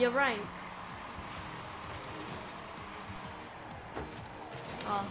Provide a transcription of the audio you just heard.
You're right. Oh,